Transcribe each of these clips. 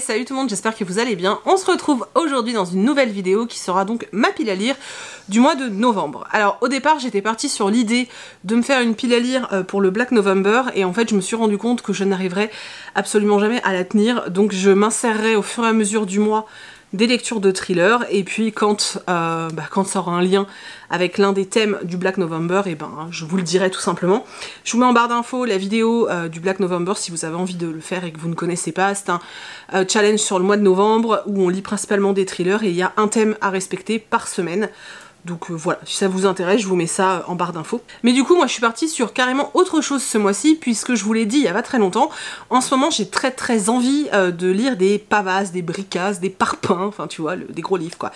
Salut tout le monde, j'espère que vous allez bien. On se retrouve aujourd'hui dans une nouvelle vidéo qui sera donc ma pile à lire du mois de novembre. Alors au départ j'étais partie sur l'idée de me faire une pile à lire euh, pour le Black November et en fait je me suis rendu compte que je n'arriverais absolument jamais à la tenir donc je m'insérerai au fur et à mesure du mois des lectures de thrillers et puis quand, euh, bah, quand ça aura un lien avec l'un des thèmes du Black November, et eh ben je vous le dirai tout simplement. Je vous mets en barre d'infos la vidéo euh, du Black November si vous avez envie de le faire et que vous ne connaissez pas. C'est un euh, challenge sur le mois de novembre où on lit principalement des thrillers et il y a un thème à respecter par semaine. Donc euh, voilà, si ça vous intéresse, je vous mets ça euh, en barre d'infos. Mais du coup, moi je suis partie sur carrément autre chose ce mois-ci, puisque je vous l'ai dit il y a pas très longtemps, en ce moment j'ai très très envie euh, de lire des pavasses, des bricasses, des parpaings, enfin tu vois, des gros livres quoi.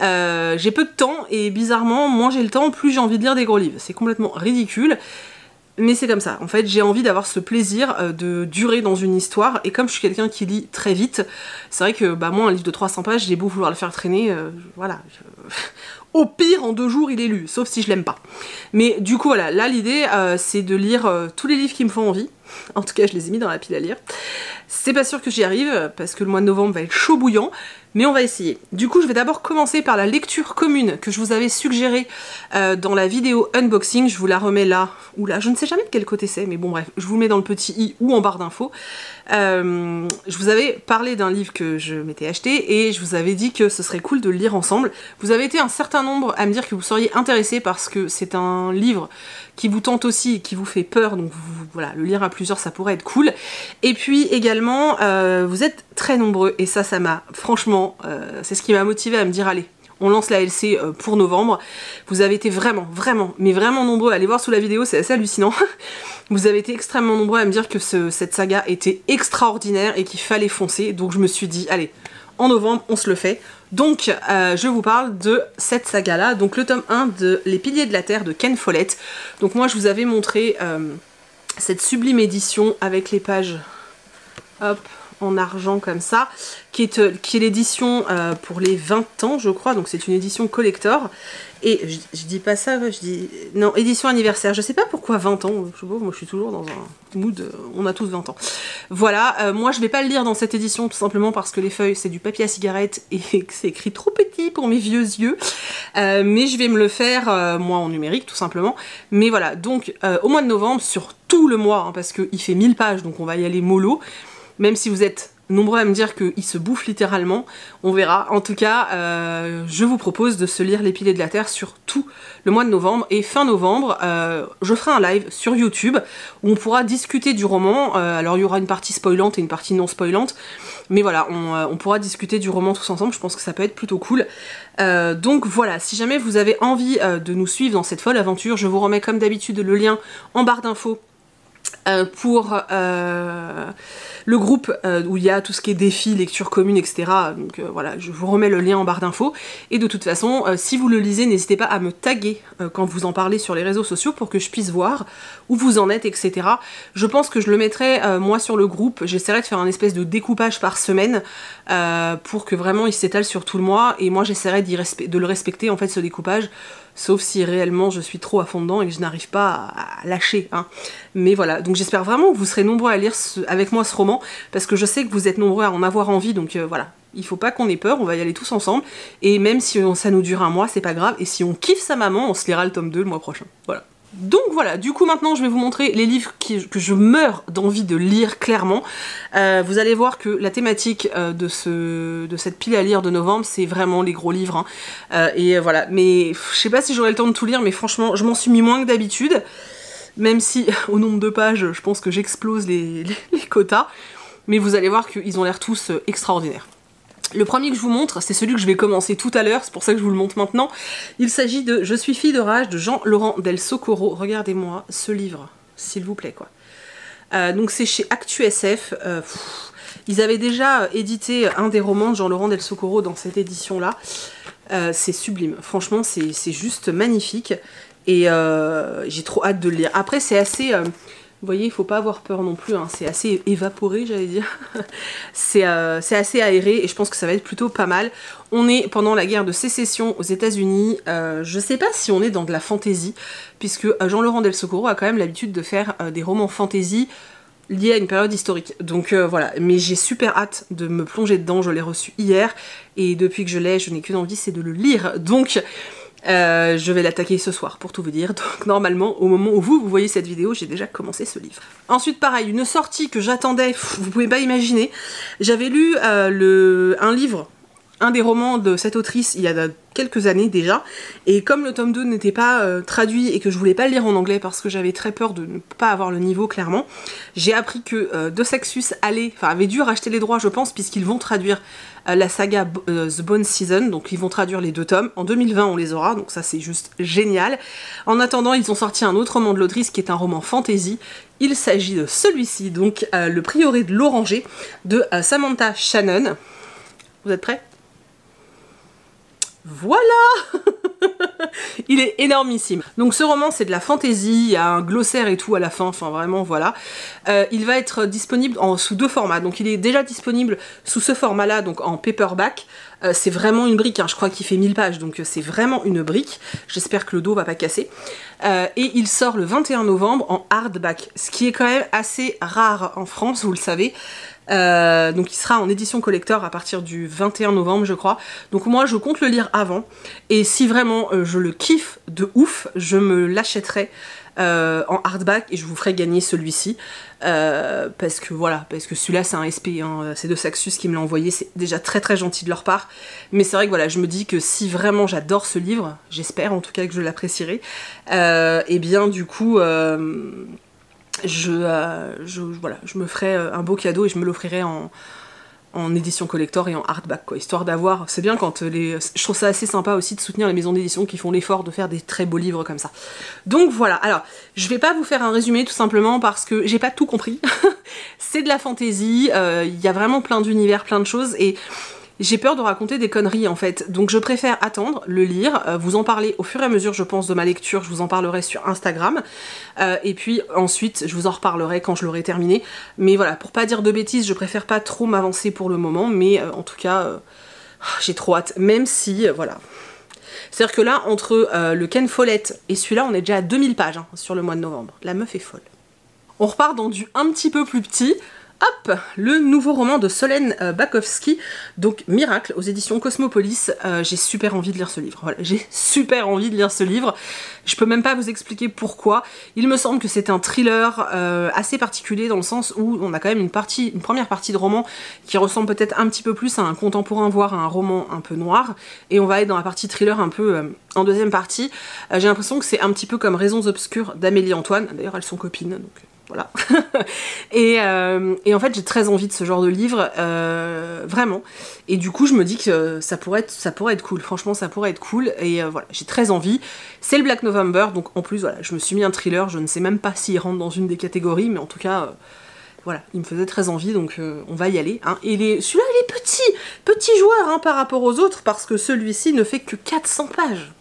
j'ai peu de temps, et bizarrement, moins j'ai le temps, plus j'ai envie de lire des gros livres. C'est complètement ridicule. Mais c'est comme ça, en fait j'ai envie d'avoir ce plaisir de durer dans une histoire et comme je suis quelqu'un qui lit très vite, c'est vrai que bah moi un livre de 300 pages, j'ai beau vouloir le faire traîner, voilà, au pire, en deux jours, il est lu, sauf si je l'aime pas. Mais du coup, voilà, là l'idée, euh, c'est de lire euh, tous les livres qui me font envie. En tout cas, je les ai mis dans la pile à lire. C'est pas sûr que j'y arrive, parce que le mois de novembre va être chaud bouillant, mais on va essayer. Du coup, je vais d'abord commencer par la lecture commune que je vous avais suggérée euh, dans la vidéo unboxing. Je vous la remets là, ou là, je ne sais jamais de quel côté c'est, mais bon bref, je vous mets dans le petit i ou en barre d'infos. Euh, je vous avais parlé d'un livre que je m'étais acheté et je vous avais dit que ce serait cool de le lire ensemble. Vous avez été un certain nombre à me dire que vous seriez intéressés parce que c'est un livre qui vous tente aussi et qui vous fait peur, donc voilà, le lire à plusieurs ça pourrait être cool. Et puis également, euh, vous êtes très nombreux et ça, ça m'a, franchement, euh, c'est ce qui m'a motivé à me dire allez, on lance la LC euh, pour novembre. Vous avez été vraiment, vraiment, mais vraiment nombreux. Allez voir sous la vidéo, c'est assez hallucinant. Vous avez été extrêmement nombreux à me dire que cette saga était extraordinaire et qu'il fallait foncer. Donc je me suis dit, allez, en novembre, on se le fait. Donc, je vous parle de cette saga-là, donc le tome 1 de Les Piliers de la Terre de Ken Follett. Donc moi, je vous avais montré cette sublime édition avec les pages, hop, en argent comme ça, qui est, euh, l'édition pour les 20 ans, je crois, donc c'est une édition collector. Et je, dis pas ça, je dis... Non, édition anniversaire. Je sais pas pourquoi 20 ans. Je sais pas, moi je suis toujours dans un mood... Euh, on a tous 20 ans. Voilà, euh, moi je vais pas le lire dans cette édition tout simplement parce que les feuilles c'est du papier à cigarette et que c'est écrit trop petit pour mes vieux yeux. Euh, mais je vais me le faire, moi en numérique tout simplement. Mais voilà, donc au mois de novembre, sur tout le mois, hein, parce qu'il fait 1000 pages donc on va y aller mollo. Même si vous êtes nombreux à me dire qu'il se bouffe littéralement, on verra. En tout cas, euh, je vous propose de se lire Les de la Terre sur tout le mois de novembre. Et fin novembre, euh, je ferai un live sur YouTube où on pourra discuter du roman. Euh, alors il y aura une partie spoilante et une partie non spoilante. Mais voilà, on, pourra discuter du roman tous ensemble, je pense que ça peut être plutôt cool. donc voilà, si jamais vous avez envie de nous suivre dans cette folle aventure, je vous remets comme d'habitude le lien en barre d'infos euh, pour euh, le groupe euh, où il y a tout ce qui est défis, lecture commune, etc. Donc voilà, je vous remets le lien en barre d'infos. Et de toute façon, si vous le lisez, n'hésitez pas à me taguer quand vous en parlez sur les réseaux sociaux pour que je puisse voir où vous en êtes, etc. Je pense que je le mettrai moi sur le groupe. J'essaierai de faire un espèce de découpage par semaine pour que vraiment il s'étale sur tout le mois. Et moi j'essaierai de le respecter en fait ce découpage sauf si réellement je suis trop à fond dedans et que je n'arrive pas à lâcher. Hein. Mais voilà, donc j'espère vraiment que vous serez nombreux à lire avec moi ce roman, parce que je sais que vous êtes nombreux à en avoir envie, donc euh, voilà. Il faut pas qu'on ait peur, on va y aller tous ensemble. Et même si ça nous dure un mois, c'est pas grave. Et si on kiffe sa maman, on se lira le tome 2 le mois prochain. Voilà. Donc voilà, du coup maintenant je vais vous montrer les livres que je meurs d'envie de lire clairement. Euh, vous allez voir que la thématique euh, de, ce, de cette pile à lire de novembre, c'est vraiment les gros livres. Hein. Euh, et voilà, mais je sais pas si j'aurai le temps de tout lire, mais franchement je m'en suis mis moins que d'habitude. Même si au nombre de pages, je pense que j'explose les quotas. Mais vous allez voir qu'ils ont l'air tous extraordinaires. Le premier que je vous montre, c'est celui que je vais commencer tout à l'heure, c'est pour ça que je vous le montre maintenant. Il s'agit de Je suis fille de rage de Jean-Laurent Del Socorro. Regardez-moi ce livre, s'il vous plaît quoi. Euh, donc c'est chez ActuSF. Euh, ils avaient déjà édité un des romans de Jean-Laurent Del Socorro dans cette édition-là. Euh, c'est sublime, franchement c'est juste magnifique. Et j'ai trop hâte de le lire. Après c'est assez... Vous voyez, il faut pas avoir peur non plus, hein. c'est assez évaporé, j'allais dire. Euh, c'est assez aéré et je pense que ça va être plutôt pas mal. On est pendant la guerre de sécession aux États-Unis. Euh, je sais pas si on est dans de la fantaisie, puisque euh, Jean-Laurent Del Socorro a quand même l'habitude de faire des romans fantaisie lié à une période historique. Donc euh, voilà, mais j'ai super hâte de me plonger dedans, je l'ai reçu hier, et depuis que je l'ai, je n'ai qu'une envie, c'est de le lire. Donc euh, je vais l'attaquer ce soir pour tout vous dire. Donc normalement, au moment où vous, voyez cette vidéo, j'ai déjà commencé ce livre. Ensuite, pareil, une sortie que j'attendais, vous pouvez pas imaginer. J'avais lu euh, un livre un des romans de cette autrice il y a quelques années déjà, et comme le tome 2 n'était pas euh, traduit et que je voulais pas le lire en anglais parce que j'avais très peur de ne pas avoir le niveau clairement, j'ai appris que euh, De allait, enfin avait dû racheter les droits je pense, puisqu'ils vont traduire euh, la saga The Bone Season, donc ils vont traduire les deux tomes. En 2020 on les aura, donc ça c'est juste génial. En attendant, ils ont sorti un autre roman de l'autrice qui est un roman fantasy. Il s'agit de celui-ci, donc Le Prieuré de l'Oranger de Samantha Shannon. Vous êtes prêts? Voilà Il est énormissime. Donc ce roman c'est de la fantaisie, il y a un glossaire et tout à la fin, enfin vraiment voilà. Euh, il va être disponible en, sous deux formats, donc il est déjà disponible sous ce format là, donc en paperback. Euh, c'est vraiment une brique, hein. je crois qu'il fait 1000 pages, donc euh, c'est vraiment une brique. J'espère que le dos va pas casser. et il sort le 21 novembre en hardback, ce qui est quand même assez rare en France, vous le savez. Euh, donc il sera en édition collector à partir du 21 novembre je crois. Donc moi je compte le lire avant et si vraiment euh, je le kiffe de ouf, je me l'achèterai euh, en hardback et je vous ferai gagner celui-ci. parce que voilà, parce que celui-là c'est un SP, hein. c'est de Saxus qui me l'a envoyé, c'est déjà très très gentil de leur part. Mais c'est vrai que voilà, je me dis que si vraiment j'adore ce livre, j'espère en tout cas que je l'apprécierai, et eh bien du coup euh, je, me ferai euh, un beau cadeau et je me l'offrirai en, édition collector et en hardback, histoire d'avoir... C'est bien quand les... Je trouve ça assez sympa aussi de soutenir les maisons d'édition qui font l'effort de faire des très beaux livres comme ça. Donc voilà, alors, je vais pas vous faire un résumé tout simplement parce que j'ai pas tout compris. c'est de la fantaisie, euh, il y a vraiment plein d'univers, plein de choses, et j'ai peur de raconter des conneries en fait. Donc je préfère attendre, le lire, euh, vous en parler au fur et à mesure je pense de ma lecture, je vous en parlerai sur Instagram. Euh, et puis ensuite je vous en reparlerai quand je l'aurai terminé. Mais voilà, pour pas dire de bêtises, je préfère pas trop m'avancer pour le moment, mais euh, en tout cas j'ai trop hâte. Même si, voilà. C'est-à-dire que là, entre le Ken Follett et celui-là, on est déjà à 2000 pages hein, sur le mois de novembre. La meuf est folle. On repart dans du un petit peu plus petit. Hop Le nouveau roman de Solène euh, Bakowski, donc Miracle, aux éditions Cosmopolis. Euh, j'ai super envie de lire ce livre. J'ai super envie de lire ce livre. Je peux même pas vous expliquer pourquoi. Il me semble que c'est un thriller euh, assez particulier dans le sens où on a quand même une première partie de roman qui ressemble peut-être un petit peu plus à un contemporain, voire à un roman un peu noir. Et on va être dans la partie thriller un peu en deuxième partie. j'ai l'impression que c'est un petit peu comme Raisons obscures d'Amélie Antoine. D'ailleurs, elles sont copines, voilà. Euh, et, en fait, j'ai très envie de ce genre de livre, euh, vraiment. Et du coup, je me dis que ça pourrait être, cool. Franchement, ça pourrait être cool. Et euh, voilà, j'ai très envie. C'est le Black November, donc en plus, voilà, je me suis mis un thriller. Je ne sais même pas s'il rentre dans une des catégories, mais en tout cas, voilà, il me faisait très envie, donc on va y aller. Hein. Et celui-là, il est petit, petit joueur hein, par rapport aux autres, parce que celui-ci ne fait que 400 pages.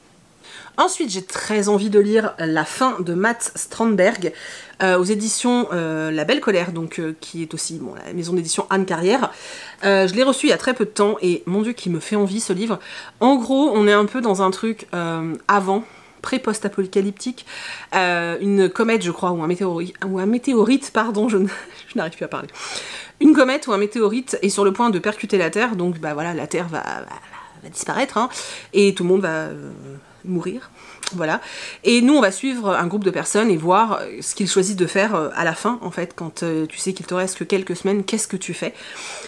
Ensuite, j'ai très envie de lire La fin de Matt Strandberg euh, aux éditions euh, La Belle Colère, donc euh, qui est aussi bon, la maison d'édition Anne Carrière. je l'ai reçu il y a très peu de temps et mon dieu, qui me fait envie ce livre. En gros, on est un peu dans un truc avant, pré-post-apocalyptique, une comète, je crois, ou un météorite, ou un météorite, pardon, je n'arrive plus à parler. Une comète ou un météorite est sur le point de percuter la Terre, donc bah voilà, la Terre va, disparaître, hein, et tout le monde va mourir. Voilà. Et nous, on va suivre un groupe de personnes et voir euh, ce qu'ils choisissent de faire euh, à la fin, en fait, quand euh, tu sais qu'il te reste que quelques semaines, qu'est-ce que tu fais?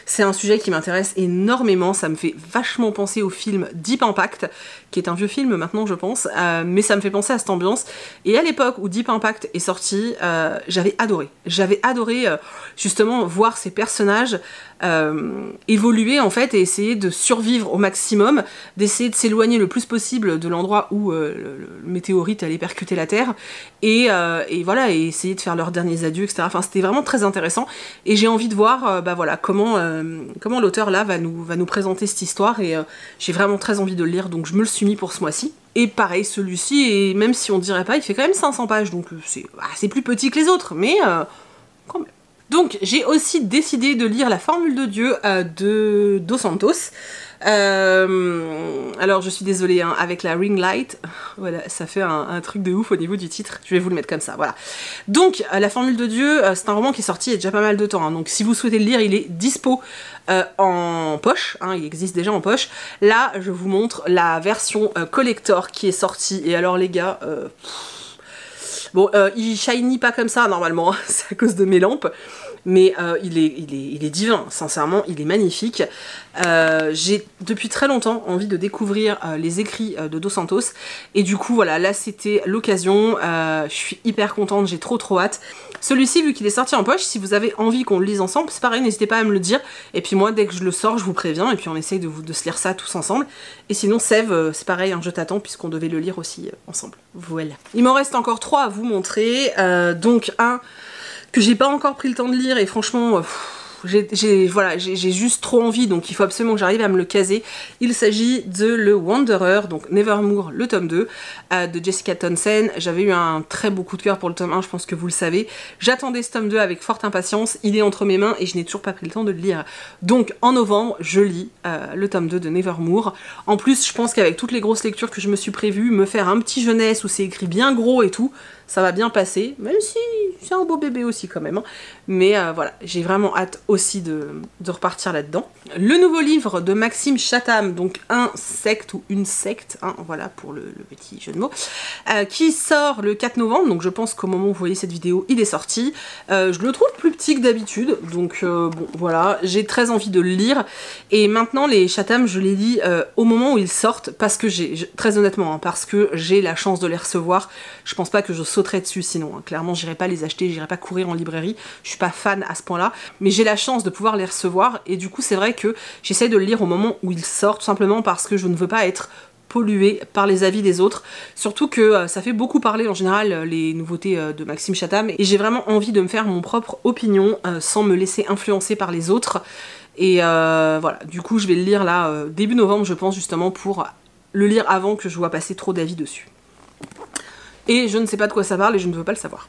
C'est un sujet qui m'intéresse énormément, ça me fait vachement penser au film Deep Impact, qui est un vieux film maintenant, je pense, mais ça me fait penser à cette ambiance. Et à l'époque où Deep Impact est sorti, j'avais adoré. J'avais adoré, justement, voir ces personnages évoluer, en fait, et essayer de survivre au maximum, d'essayer de s'éloigner le plus possible de l'endroit où le météorite allait percuter la Terre, euh, et, voilà, et essayer de faire leurs derniers adieux, etc. Enfin, c'était vraiment très intéressant, et j'ai envie de voir euh, bah voilà, comment, euh, comment l'auteur là va nous, va nous présenter cette histoire, et j'ai vraiment très envie de le lire, donc je me le suis mis pour ce mois-ci. Et pareil, celui-ci, et même si on dirait pas, il fait quand même 500 pages, donc c'est plus petit que les autres, mais quand même. Donc j'ai aussi décidé de lire La Formule de Dieu de Dos Santos. Euh, alors je suis désolée, hein, avec la ring light, voilà, ça fait un, truc de ouf au niveau du titre. Je vais vous le mettre comme ça, voilà. Donc euh, La Formule de Dieu, euh, c'est un roman qui est sorti il y a déjà pas mal de temps. Hein. donc si vous souhaitez le lire, il est dispo en poche, hein, il existe déjà en poche. Là, je vous montre la version collector qui est sortie. Et alors les gars, bon, il shiny pas comme ça normalement, c'est à cause de mes lampes mais euh, il, est, il, est, il, est, divin, sincèrement, il est magnifique. Euh, j'ai depuis très longtemps envie de découvrir euh, les écrits de Dos Santos, et du coup, voilà, là c'était l'occasion, je suis hyper contente, j'ai trop trop hâte. Celui-ci, vu qu'il est sorti en poche, si vous avez envie qu'on le lise ensemble, c'est pareil, n'hésitez pas à me le dire, et puis moi, dès que je le sors, je vous préviens, et puis on essaye de, se lire ça tous ensemble. Et sinon, Sève, c'est pareil, hein, je t'attends, puisqu'on devait le lire aussi ensemble. Voilà. Il m'en reste encore trois à vous montrer, donc un que j'ai pas encore pris le temps de lire et franchement j'ai voilà, j'ai juste trop envie, donc il faut absolument que j'arrive à me le caser. Il s'agit de Le Wanderer, donc Nevermore, le tome 2, euh, de Jessica Townsend. J'avais eu un très beau coup de cœur pour le tome 1, je pense que vous le savez. J'attendais ce tome 2 avec forte impatience, il est entre mes mains et je n'ai toujours pas pris le temps de le lire. Donc en novembre, je lis euh, le tome 2 de Nevermore. En plus, je pense qu'avec toutes les grosses lectures que je me suis prévues, me faire un petit jeunesse où c'est écrit bien gros et tout, ça va bien passer, même si c'est un beau bébé aussi quand même. Hein. Mais euh, voilà, j'ai vraiment hâte aussi de, repartir là-dedans. Le nouveau livre de Maxime Chatham, donc un secte ou une secte, hein, voilà pour le, petit jeu de mots, euh, qui sort le 4 novembre, donc je pense qu'au moment où vous voyez cette vidéo, il est sorti. Euh, je le trouve plus petit que d'habitude, donc bon voilà, j'ai très envie de le lire. Et maintenant les Chatham, je les lis au moment où ils sortent, parce que j'ai, très honnêtement, hein, parce que j'ai la chance de les recevoir. Je pense pas que je dessus sinon. Hein. Clairement, j'irai pas les acheter, j'irai pas courir en librairie. Je suis pas fan à ce point-là. Mais j'ai la chance de pouvoir les recevoir. Et du coup, c'est vrai que j'essaie de le lire au moment où il sort, tout simplement parce que je ne veux pas être pollué par les avis des autres. Surtout que euh, ça fait beaucoup parler en général euh, les nouveautés euh, de Maxime Chatham. Et j'ai vraiment envie de me faire mon propre opinion sans me laisser influencer par les autres. Et voilà, du coup je vais le lire là début novembre je pense justement pour le lire avant que je vois passer trop d'avis dessus et je ne sais pas de quoi ça parle et je ne veux pas le savoir.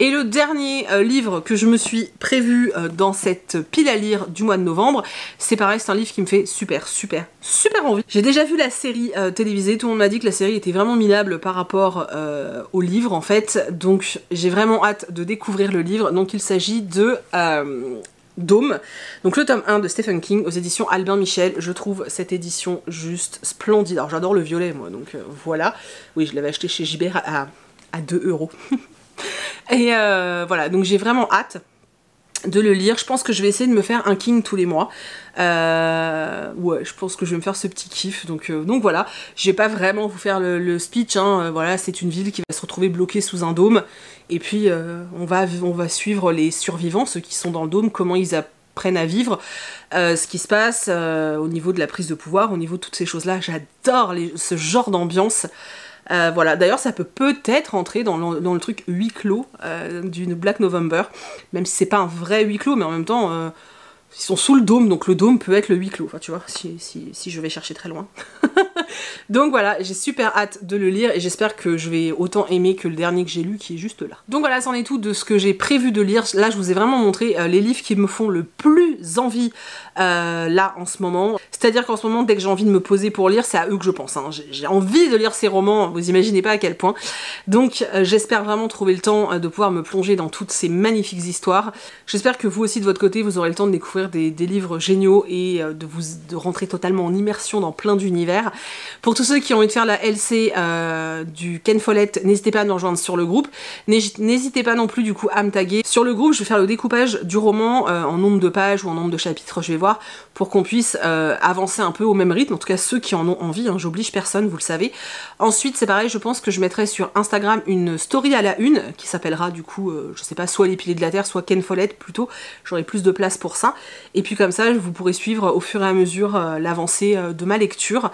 Et le dernier euh, livre que je me suis prévu euh, dans cette pile à lire du mois de novembre, c'est pareil, c'est un livre qui me fait super, super, super envie. J'ai déjà vu la série euh, télévisée, tout le monde m'a dit que la série était vraiment minable par rapport au livre en fait, donc j'ai vraiment hâte de découvrir le livre. Donc il s'agit de Dôme. Donc le tome 1 de Stephen King aux éditions Albin Michel. Je trouve cette édition juste splendide. Alors j'adore le violet moi, donc euh, voilà. Oui, je l'avais acheté chez Gibert à, à 2 euros. Et euh, voilà, donc j'ai vraiment hâte de le lire. Je pense que je vais essayer de me faire un King tous les mois. Euh, ouais, je pense que je vais me faire ce petit kiff. Donc, donc voilà, je vais pas vraiment vous faire le, speech. Hein. voilà, c'est une ville qui va se retrouver bloquée sous un dôme. Et puis euh, on, va, on va suivre les survivants, ceux qui sont dans le dôme, comment ils apprennent à vivre, ce qui se passe au niveau de la prise de pouvoir, au niveau de toutes ces choses-là. J'adore ce genre d'ambiance. Euh, voilà, d'ailleurs ça peut peut-être entrer dans le, truc huis clos euh, d'une Black November, même si c'est pas un vrai huis clos, mais en même temps, euh, ils sont sous le dôme, donc le dôme peut être le huis clos, enfin, tu vois, si, si, je vais chercher très loin. donc voilà, j'ai super hâte de le lire et j'espère que je vais autant aimer que le dernier que j'ai lu qui est juste là. Donc voilà, c'en est tout de ce que j'ai prévu de lire. Là, je vous ai vraiment montré euh, les livres qui me font le plus envie euh, là en ce moment. C'est-à-dire qu'en ce moment, dès que j'ai envie de me poser pour lire, c'est à eux que je pense. Hein. J'ai envie de lire ces romans, vous imaginez pas à quel point. Donc euh, j'espère vraiment trouver le temps de pouvoir me plonger dans toutes ces magnifiques histoires. J'espère que vous aussi de votre côté, vous aurez le temps de découvrir des, livres géniaux et de vous de rentrer totalement en immersion dans plein d'univers. Pour tous ceux qui ont envie de faire la LC euh, du Ken Follett, n'hésitez pas à nous rejoindre sur le groupe. N'hésitez pas non plus du coup à me taguer. Sur le groupe, je vais faire le découpage du roman euh, en nombre de pages ou en nombre de chapitres, je vais voir, pour qu'on puisse avancer un peu au même rythme. En tout cas, ceux qui en ont envie, hein, j'oblige personne, vous le savez. Ensuite, c'est pareil, je pense que je mettrai sur Instagram une story à la une qui s'appellera du coup, je sais pas, soit les piliers de la terre, soit Ken Follett plutôt. J'aurai plus de place pour ça. Et puis comme ça, vous pourrez suivre au fur et à mesure euh, l'avancée euh, de ma lecture.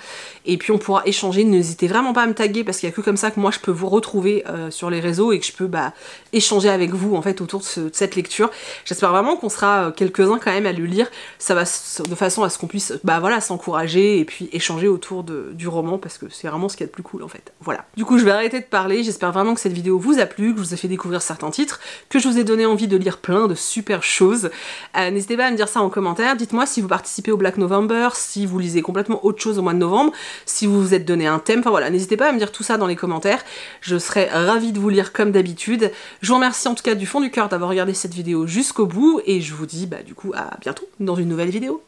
Et puis on pourra échanger. N'hésitez vraiment pas à me taguer parce qu'il n'y a que comme ça que moi je peux vous retrouver euh, sur les réseaux et que je peux bah, échanger avec vous en fait autour de, cette lecture. J'espère vraiment qu'on sera quelques-uns quand même à le lire, ça va de façon à ce qu'on puisse bah voilà s'encourager et puis échanger autour de, du roman parce que c'est vraiment ce qu'il y a de plus cool en fait. Voilà. Du coup je vais arrêter de parler, j'espère vraiment que cette vidéo vous a plu, que je vous ai fait découvrir certains titres, que je vous ai donné envie de lire plein de super choses. Euh, n'hésitez pas à me dire ça en commentaire, dites-moi si vous participez au Black November, si vous lisez complètement autre chose au mois de novembre, si vous vous êtes donné un thème, enfin voilà, n'hésitez pas à me dire tout ça dans les commentaires, je serai ravie de vous lire comme d'habitude. Je vous remercie en tout cas du fond du cœur d'avoir regardé cette vidéo jusqu'au bout et je vous dis bah du coup à bientôt dans une nouvelle vidéo.